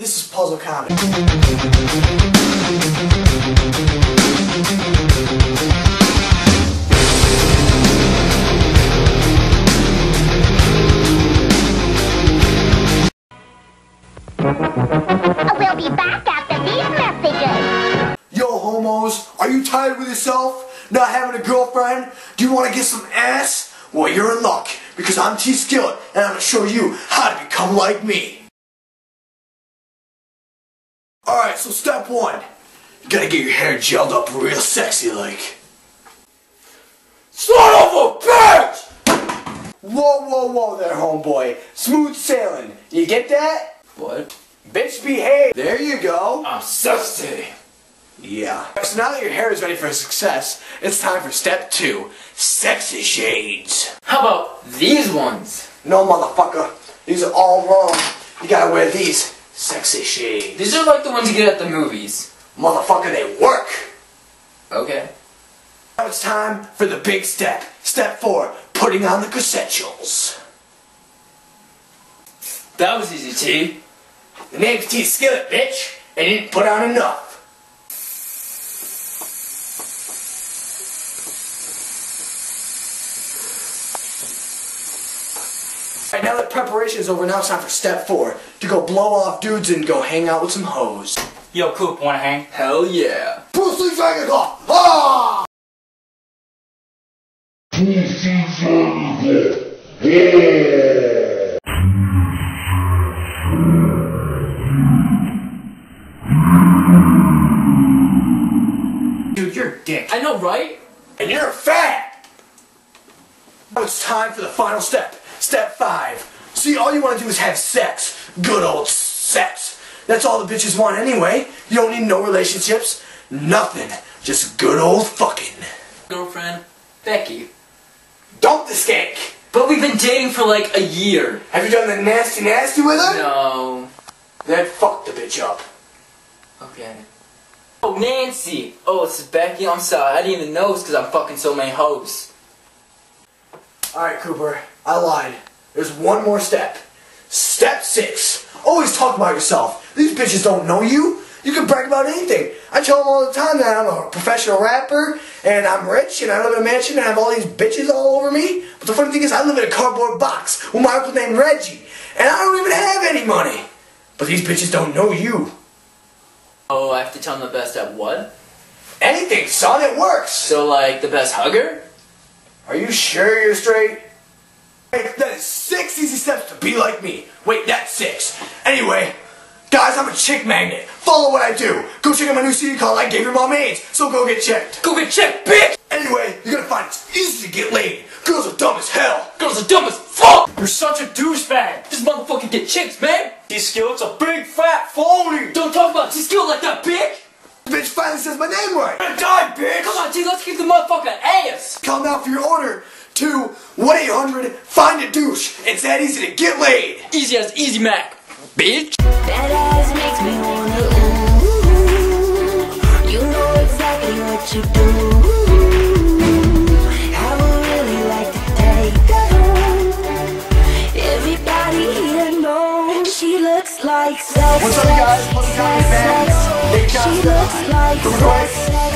This is Puzzle Comedy. We'll be back after these messages. Yo, homos, are you tired with yourself? Not having a girlfriend? Do you want to get some ass? Well, you're in luck, because I'm T Skillet, and I'm going to show you how to become like me. Alright, so step one. You gotta get your hair gelled up real sexy like. Son of a bitch! Whoa, whoa, whoa there, homeboy. Smooth sailing. You get that? What? Bitch behave. There you go. I'm sexy. Yeah. So now that your hair is ready for success, it's time for step two. Sexy shades. How about these ones? No, motherfucker. These are all wrong. You gotta wear these. Sexy shades. These are like the ones you get at the movies. Motherfucker, they work. Okay. Now it's time for the big step. Step four, putting on the essentials. That was easy, T. The name's T Skillet, bitch. And you didn't put on enough. Alright, now that preparation is over, now it's time for step four. To go blow off dudes and go hang out with some hoes. Yo, Coop, wanna hang? Hell yeah. Bruce Lee Dragon off! Ah! Dude, you're a dick. I know, right? And you're fat! Now it's time for the final step. Step five. See, all you want to do is have sex. Good old sex. That's all the bitches want anyway. You don't need no relationships. Nothing. Just good old fucking. Girlfriend, Becky. Dump the skank. But we've been dating for like a year. Have you done the nasty nasty with her? No. Then fuck the bitch up. Okay. Oh, Nancy. Oh, it's Becky. I'm sorry. I didn't even know it's because I'm fucking so many hoes. Alright, Cooper. I lied. There's one more step. Step six. Always talk about yourself. These bitches don't know you. You can brag about anything. I tell them all the time that I'm a professional rapper and I'm rich and I live in a mansion and I have all these bitches all over me. But the funny thing is I live in a cardboard box with my uncle named Reggie and I don't even have any money. But these bitches don't know you. Oh, I have to tell them the best at what? Anything, son, it works. So, like, the best hugger? Are you sure you're straight? That is six easy steps to be like me. Wait, that's six. Anyway, guys, I'm a chick magnet. Follow what I do. Go check out my new CD called I Gave Your Mom AIDS. So go get checked. Go get checked, bitch! Anyway, you're gonna find it's easy to get laid. Girls are dumb as hell. Girls are dumb as fuck! You're such a douchebag. This motherfucker get chicks, man! These skillet's a big fat phony. Don't talk about this skill like that, bitch! Bitch finally says my name right. Gonna die, bitch. Come on, T, let's kick the motherfucker ass! Call now for your order to 1-800-FIND-A-DOUCHE. It's that easy to get laid. Easy as Easy Mac, bitch! That ass makes me wanna ooh. You know exactly what you do. Looks like sex. What's up, you guys? What's up, man? Big She Johnson. looks like Roy,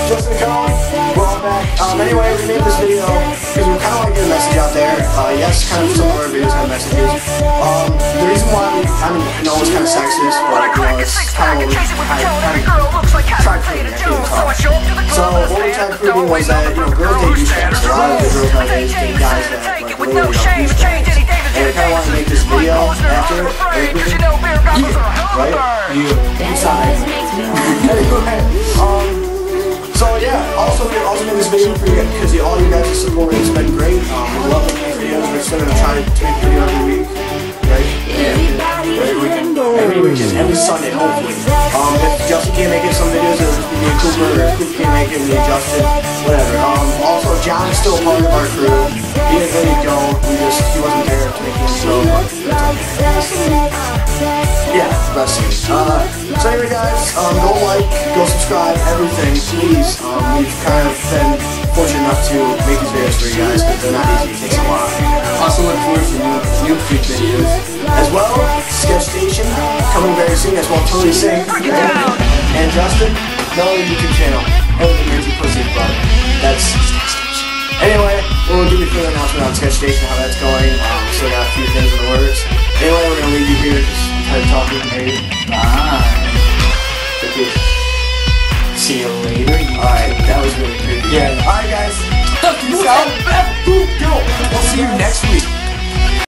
Justin Cohen, we're all back. Um, anyway, we made this video because we kind of want to get a message out there. Uh, yes, kind of some of our videos have messages. Um, the reason why we, I mean, I know it's kind of sexist, but you know, it's kind of what we kind of tried proving at. So what we tried proving was that, you know, girls date douchebags. A lot of the girls nowadays date guys that, like, literally are douchebags. And we kind of want to make this video after everything. Yeah, right? Yeah. Inside. Anyway, um, so yeah, also we also made this video for you because all you guys' support has been great. Um, we love making videos. We're still gonna try to make video every week, right? Everybody here knows. Every week, just every Sunday, hopefully. Um, if Justin can't make it some videos, it'll me and Cooper. Or Cooper can't make it, me and Justin, whatever. Um, also John is still part of our crew. He didn't go. We just he wasn't there to make it. So yeah, bless you. Uh, so anyway, guys, um, go like, go subscribe, everything, please. Um, we've kind of been fortunate enough to make these videos for you guys, but they're not easy. It takes a while. Also look forward to new, new freak videos. As well, Sketch Station coming very soon as well, totally sing. And Justin, no YouTube channel. The Nancy Pussy Club. That's Anyway, we'll give you a further announcement on Sketch Station, how that's going. Um, still got a few things in the works. Anyway, we're gonna leave you here, just kind of talking, maybe. Bye. Okay. See you later. Alright, that was really creepy. Yeah. Alright, guys. Peace out. We'll see you next week.